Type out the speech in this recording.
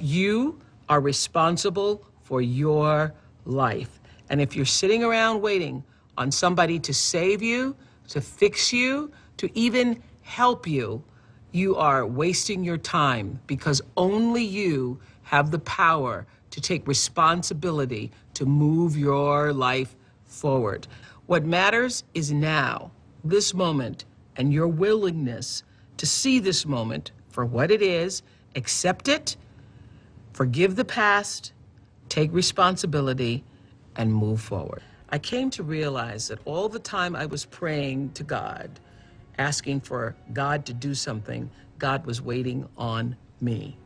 You are responsible for your life. And if you're sitting around waiting on somebody to save you, to fix you, to even help you, you are wasting your time because only you have the power to take responsibility to move your life forward. What matters is now, this moment, and your willingness to see this moment for what it is, accept it, forgive the past, take responsibility, and move forward. I came to realize that all the time I was praying to God, asking for God to do something, God was waiting on me.